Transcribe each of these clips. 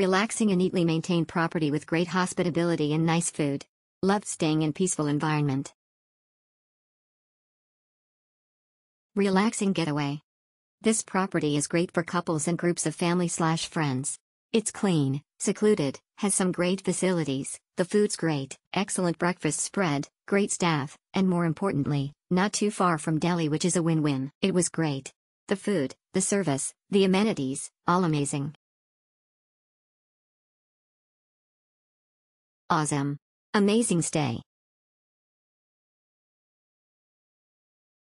Relaxing and neatly maintained property with great hospitability and nice food. Loved staying in peaceful environment. Relaxing getaway. This property is great for couples and groups of family slash friends. It's clean, secluded, has some great facilities, the food's great, excellent breakfast spread, great staff, and more importantly, not too far from Delhi which is a win-win. It was great. The food, the service, the amenities, all amazing. Awesome. Amazing stay.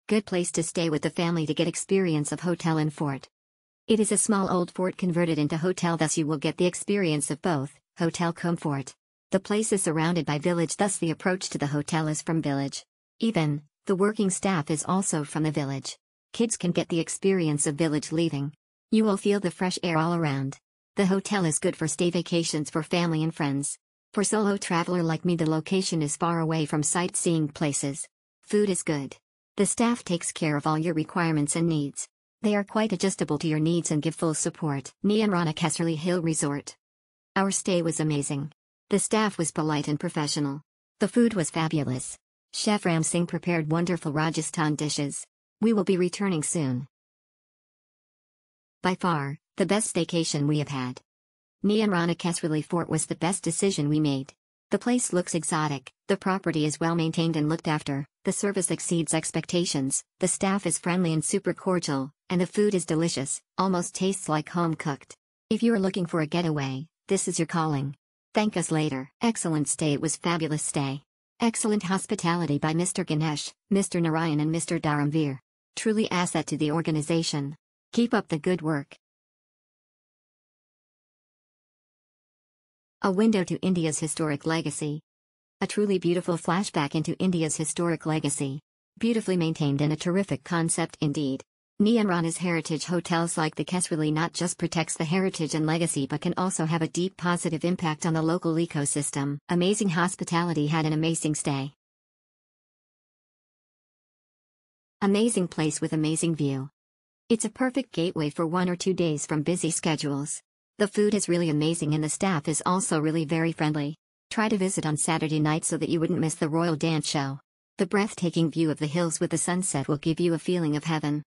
Good place to stay with the family to get experience of hotel and fort. It is a small old fort converted into hotel thus you will get the experience of both, hotel comfort. The place is surrounded by village thus the approach to the hotel is from village. Even, the working staff is also from the village. Kids can get the experience of village leaving. You will feel the fresh air all around. The hotel is good for stay vacations for family and friends. For solo traveler like me the location is far away from sightseeing places. Food is good. The staff takes care of all your requirements and needs. They are quite adjustable to your needs and give full support. Neemrana Kesroli Hill Resort. Our stay was amazing. The staff was polite and professional. The food was fabulous. Chef Ram Singh prepared wonderful Rajasthan dishes. We will be returning soon. By far, the best staycation we have had. Neemrana Kesroli Fort was the best decision we made. The place looks exotic, the property is well maintained and looked after, the service exceeds expectations, the staff is friendly and super cordial, and the food is delicious, almost tastes like home cooked. If you are looking for a getaway, this is your calling. Thank us later. Excellent stay it was fabulous stay. Excellent hospitality by Mr. Ganesh, Mr. Narayan and Mr. Dharamveer. Truly asset to the organization. Keep up the good work. A window to India's historic legacy. A truly beautiful flashback into India's historic legacy. Beautifully maintained and a terrific concept indeed. Neemrana's heritage hotels like the Kesroli not just protects the heritage and legacy but can also have a deep positive impact on the local ecosystem. Amazing hospitality had an amazing stay. Amazing place with amazing view. It's a perfect gateway for one or two days from busy schedules. The food is really amazing and the staff is also really very friendly. Try to visit on Saturday night so that you wouldn't miss the Royal Dance Show. The breathtaking view of the hills with the sunset will give you a feeling of heaven.